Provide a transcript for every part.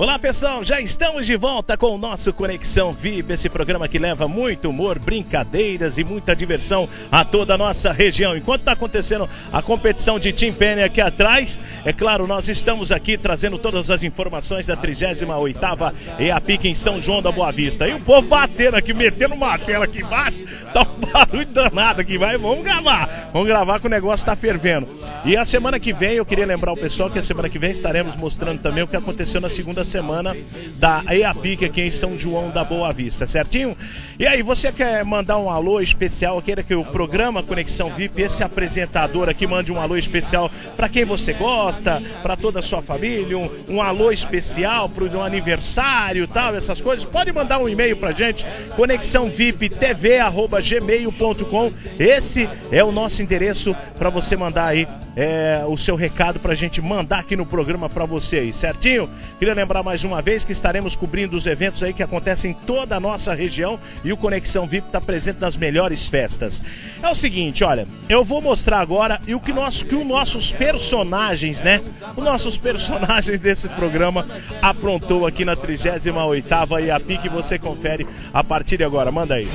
Olá pessoal, já estamos de volta com o nosso Conexão VIP, esse programa que leva muito humor, brincadeiras e muita diversão a toda a nossa região. Enquanto está acontecendo a competição de Team Penny aqui atrás, é claro, nós estamos aqui trazendo todas as informações da 38ª EAPIC em São João da Boa Vista. E o povo batendo aqui, metendo uma tela aqui embaixo, tá um barulho danado aqui, vai, vamos gravar, vamos gravar que o negócio está fervendo. E a semana que vem, eu queria lembrar o pessoal que a semana que vem estaremos mostrando também o que aconteceu na segunda semana da EAPIC aqui em São João da Boa Vista, certinho? E aí, você quer mandar um alô especial, queira que o programa Conexão VIP, esse apresentador aqui, mande um alô especial para quem você gosta, para toda a sua família, um, um alô especial para um aniversário tal, essas coisas, pode mandar um e-mail pra gente, conexãoviptv.gmail.com. Esse é o nosso endereço para você mandar aí é, o seu recado pra gente mandar aqui no programa para você aí, certinho? Queria lembrar mais uma vez que estaremos cobrindo os eventos aí que acontecem em toda a nossa região e o Conexão VIP está presente nas melhores festas. É o seguinte, olha, eu vou mostrar agora e o que, nosso, que os nossos personagens, né? Os nossos personagens desse programa aprontou aqui na 38ª e a PIC você confere a partir de agora. Manda aí.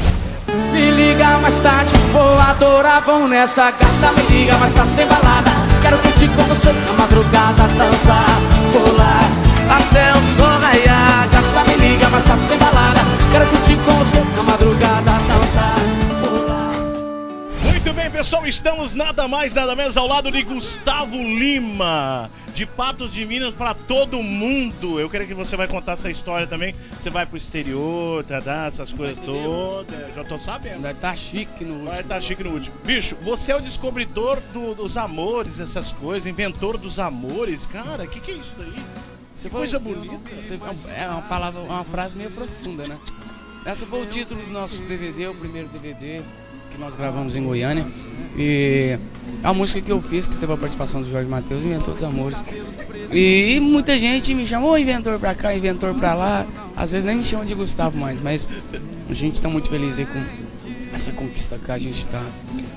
Me liga mais tarde, vou adorar, vamos nessa gata. Me liga mais tarde, tem balada. Quero curtir com você na madrugada Dançar, pular, até o sol raiar Gata, me liga mais tarde, tem balada. Quero curtir com você na madrugada Dançar, Muito bem, pessoal, estamos nada mais, nada menos ao lado de Gustavo Lima, de Patos de Minas para todo mundo. Eu quero que você vai contar essa história também. Você vai pro exterior, tá, tá, essas coisas mesmo. todas. Já tô sabendo. Vai tá chique no último. Vai estar chique no último. Bicho, você é o descobridor do- dos amores, essas coisas, inventor dos amores. Cara, o que, que é isso daí? Você coisa bonita. Você- é uma palavra, uma frase meio profunda, né? Essa foi o título do nosso DVD, o primeiro DVD que nós gravamos em Goiânia. E a música que eu fiz, que teve a participação do Jorge Matheus, Inventor dos Amores. E muita gente me chamou inventor pra cá, inventor pra lá. Às vezes nem me chamam de Gustavo mais, mas a gente tá muito feliz aí com essa conquista que a gente tá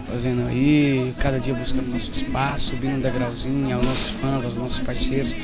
fazendo aí, cada dia buscando nosso espaço, subindo um degrauzinho, aos nossos fãs, aos nossos parceiros.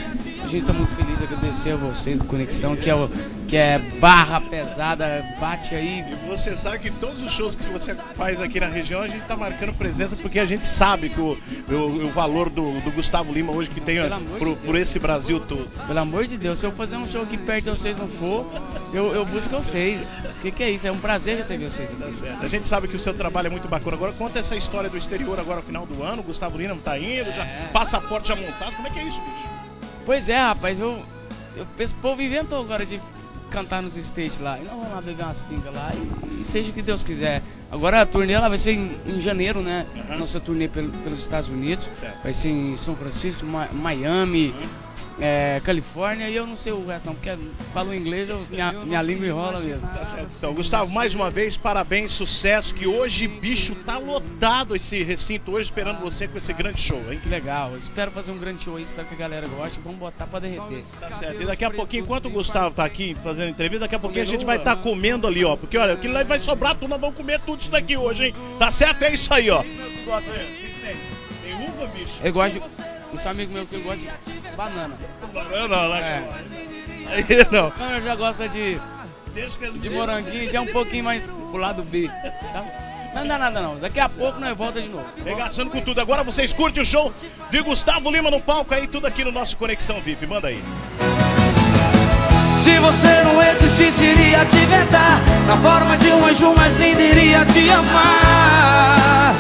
A gente está muito feliz de agradecer a vocês do Conexão, que é, o, que é barra pesada, bate aí. E você sabe que todos os shows que você faz aqui na região, a gente tá marcando presença porque a gente sabe que o, o, o valor do, do Gustavo Lima hoje que tem por, de por esse Brasil todo. Pelo amor de Deus, se eu fazer um show aqui perto de vocês não for, eu, eu busco vocês. O que, que é isso? É um prazer receber vocês aqui. Certo. A gente sabe que o seu trabalho é muito bacana. Agora conta essa história do exterior agora no final do ano. O Gustavo Lima tá indo, já passaporte já montado. Como é que é isso, bicho? Pois é, rapaz, eu, eu esse povo inventou agora de cantar nos stages lá. E nós vamos lá beber umas pingas lá e, e seja o que Deus quiser. Agora a turnê ela vai ser em, em janeiro, né? Uhum. Nossa turnê pelo- pelos Estados Unidos. Certo. Vai ser em São Francisco, Ma- Miami, é, Califórnia e eu não sei o resto não, porque falo inglês, eu- minha, minha língua enrola mesmo. Tá certo. Então, Gustavo, mais uma vez, parabéns, sucesso. Que hoje, bicho, tá lotado esse recinto hoje esperando você com esse grande show, hein? Que legal, eu espero fazer um grande show aí, espero que a galera goste, vamos botar pra derreter. Tá certo. E daqui a pouquinho, enquanto o Gustavo tá aqui fazendo entrevista, daqui a pouquinho a gente vai estar comendo ali, ó. Porque olha, aquilo lá vai sobrar, tudo, nós vamos comer tudo isso daqui hoje, hein? Tá certo? É isso aí, ó. Tem uva, bicho? Eu gosto Um amigo meu que eu gosto de banana. Não, lá. É. Aí não. Não, eu já gosto de, as de moranguinho, já é um pouquinho mais pro lado B. Tá? Não dá nada não. Daqui a pouco nós volta de novo. Regaçando com tudo. Agora vocês curtem o show de Gustavo Lima no palco aí, tudo aqui no nosso Conexão VIP. Manda aí. Se você não existisse, iria te inventar Na forma de um anjo mais lindo, iria te amar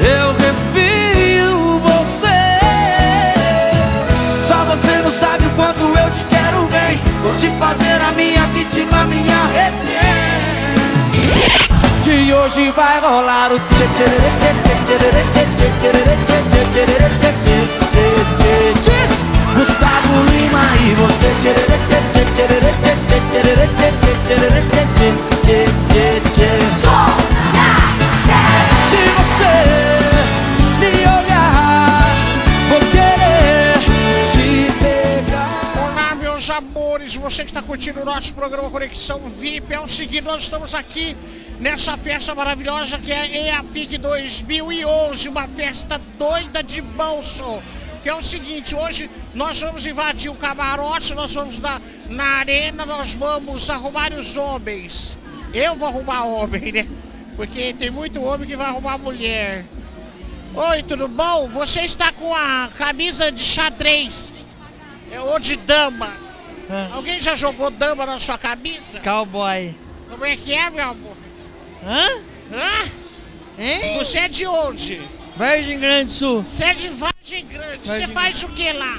Eu Vou te fazer a minha vítima, minha refém que hoje vai rolar o tchê tchê tchê tchê tchê tchê tchê tchê tchê tchê tchê tchê tchê tchê tchê Gustavo Lima e você tchê tchê tchê tchê tchê tchê tchê tchê tchê tchê tchê tchê tchê Se você que está curtindo o nosso programa Conexão VIP, é o seguinte, nós estamos aqui nessa festa maravilhosa que é EAPIC 2011, uma festa doida de bolso. é o seguinte, hoje nós vamos invadir o camarote, nós vamos na, na arena, nós vamos arrumar os homens. Eu vou arrumar homem, né? Porque tem muito homem que vai arrumar mulher. Oi, tudo bom? Você está com a camisa de xadrez. É, ou de dama. Ah. Alguém já jogou dama na sua camisa? Cowboy. Como é que é, meu amor? Hã? Hã? Hein? Você é de onde? Virgin Grande do Sul. Você é de Vargem Grande. Você faz o que lá?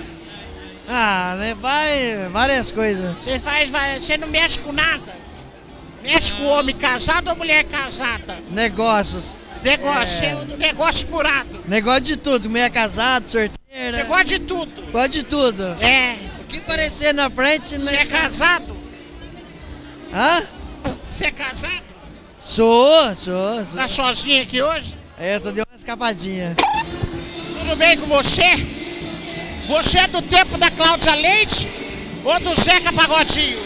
Ah, né? Vai várias coisas. Você faz, você não mexe com nada? Mexe com homem casado ou mulher casada? Negócios. Negócio, É. negócio curado. Negócio de tudo. Mulher casada, sorteira. Você gosta de tudo. Gosta de tudo. É. O que parecer na frente, Você é casado? Hã? Você é casado? Sou, sou, sou. Tá sozinho aqui hoje? É, eu tô dando uma escapadinha. Tudo bem com você? Você é do tempo da Cláudia Leite ou do Zeca Pagodinho?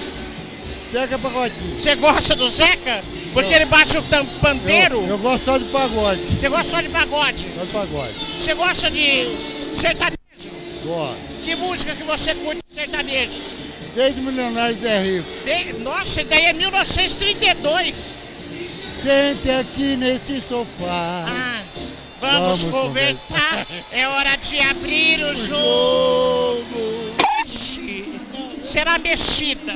Zeca Pagodinho. Você gosta do Zeca? Porque ele bate o pandeiro? Eu, eu gosto só de pagode. Você gosta só de pagode? Só de pagode. Você gosta de sertanejo? Gosto. Que música que você curte de sertanejo? Desde Milionários é rico. De- Nossa, daí é 1932. Sente aqui neste sofá. Ah, vamos, Vamos conversar. É hora de abrir o jogo. Mexe. Será mexida.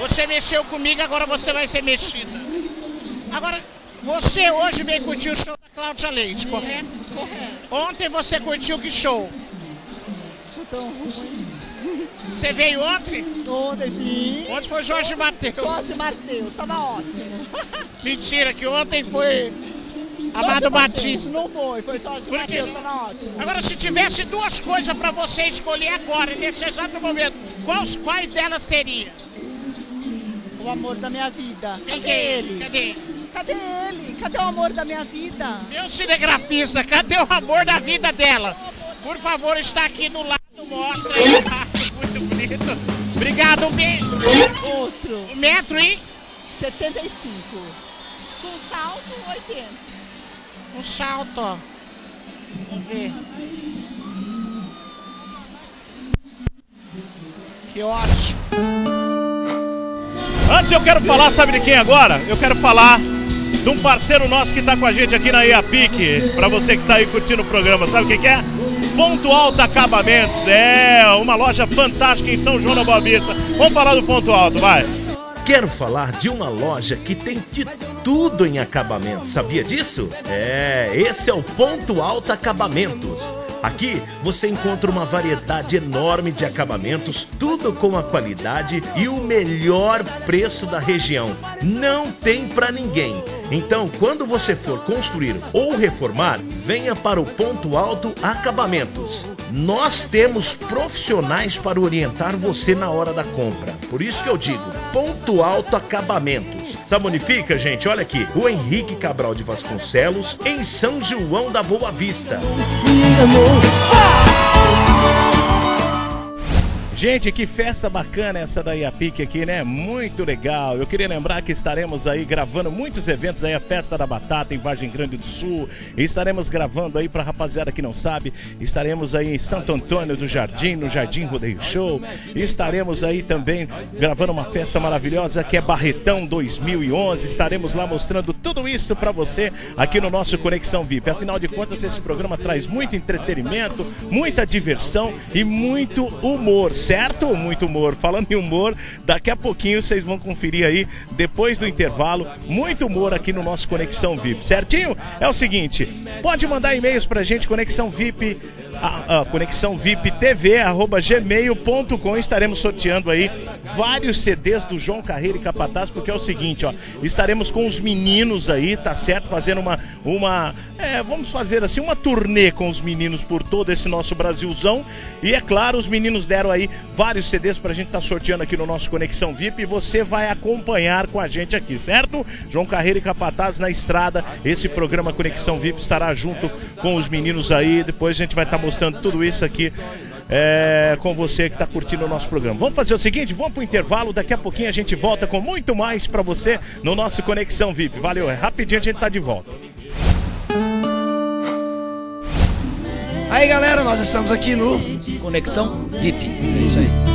Você mexeu comigo, agora você vai ser mexida. Agora, você hoje veio curtir o show da Cláudia Leite, correto? Correto. Ontem você curtiu que show? Você veio ontem? Ontem vim. Ontem foi Jorge Matheus. Jorge Matheus, tava ótimo. Mentira, que ontem foi Amado Batista. Não foi, foi Jorge Por? Matheus, tava ótimo. Agora, se tivesse duas coisas pra você escolher agora, nesse exato momento, quais, quais delas seria? O amor da minha vida. Quem Cadê que é ele? Cadê? Cadê ele? Cadê o amor da minha vida? Meu cinegrafista, cadê o amor da vida dela? Por favor, está aqui do lado, mostra aí. Muito bonito. Obrigado, um beijo. Outro. Um metro e 75. Com salto, 80. um salto, ó. Vamos ver. Que ótimo. Antes eu quero falar, sabe de quem agora? Eu quero falar de um parceiro nosso que está com a gente aqui na IAPIC, para você que está aí curtindo o programa, sabe o que, que é? Ponto Alto Acabamentos, é uma loja fantástica em São João da Boa Vista. Vamos falar do Ponto Alto, vai. Quero falar de uma loja que tem de tudo em acabamento, sabia disso? É, esse é o Ponto Alto Acabamentos. Aqui você encontra uma variedade enorme de acabamentos, tudo com a qualidade e o melhor preço da região. Não tem pra ninguém. Então, quando você for construir ou reformar, venha para o Ponto Alto Acabamentos. Nós temos profissionais para orientar você na hora da compra. Por isso que eu digo, Ponto Alto Acabamentos. Sabe onde fica, gente? Olha aqui, o Henrique Cabral de Vasconcelos, em São João da Boa Vista. Gente, que festa bacana essa da IAPIC aqui, né? Muito legal. Eu queria lembrar que estaremos aí gravando muitos eventos aí, a Festa da Batata em Vargem Grande do Sul. E estaremos gravando aí pra rapaziada que não sabe, estaremos aí em Santo Antônio do Jardim, no Jardim Rodeio Show. E estaremos aí também gravando uma festa maravilhosa que é Barretão 2011. Estaremos lá mostrando tudo isso pra você aqui no nosso Conexão VIP. Afinal de contas, esse programa traz muito entretenimento, muita diversão e muito humor, certo? Muito humor. Falando em humor, daqui a pouquinho vocês vão conferir aí, depois do intervalo, muito humor aqui no nosso Conexão VIP, certinho? É o seguinte, pode mandar e-mails pra gente, Conexão VIP, a, a Conexão VIP TV, arroba gmail.com. Estaremos sorteando aí vários CDs do João Carreira e Capataz, porque é o seguinte, ó, estaremos com os meninos aí, tá certo? Fazendo uma, uma é, vamos fazer assim, uma turnê com os meninos por todo esse nosso Brasilzão. E é claro, os meninos deram aí vários CDs pra gente estar tá sorteando aqui no nosso Conexão VIP e você vai acompanhar com a gente aqui, certo? João Carreira e Capataz na estrada. Esse programa Conexão VIP estará junto com os meninos aí. Depois a gente vai estar mostrando tudo isso aqui. É, com você que está curtindo o nosso programa. Vamos fazer o seguinte, vamos para o intervalo, daqui a pouquinho a gente volta com muito mais para você no nosso Conexão VIP. Valeu, é rapidinho a gente está de volta. Aí galera, nós estamos aqui no Conexão VIP. É isso aí.